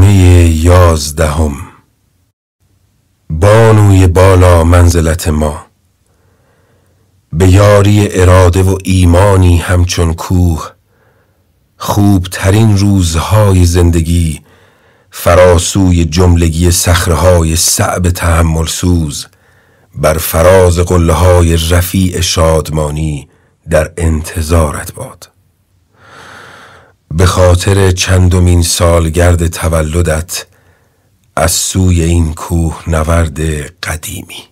نامه یازدهم. بانوی بالا منزلت ما. به یاری اراده و ایمانی همچون کوه خوبترین روزهای زندگی فراسوی جملگی صخره‌های صعب تحمل سوز بر فراز قله های رفیع شادمانی در انتظارت باد. به خاطر چندمین سالگرد تولدت از سوی این کوه نورد قدیمی.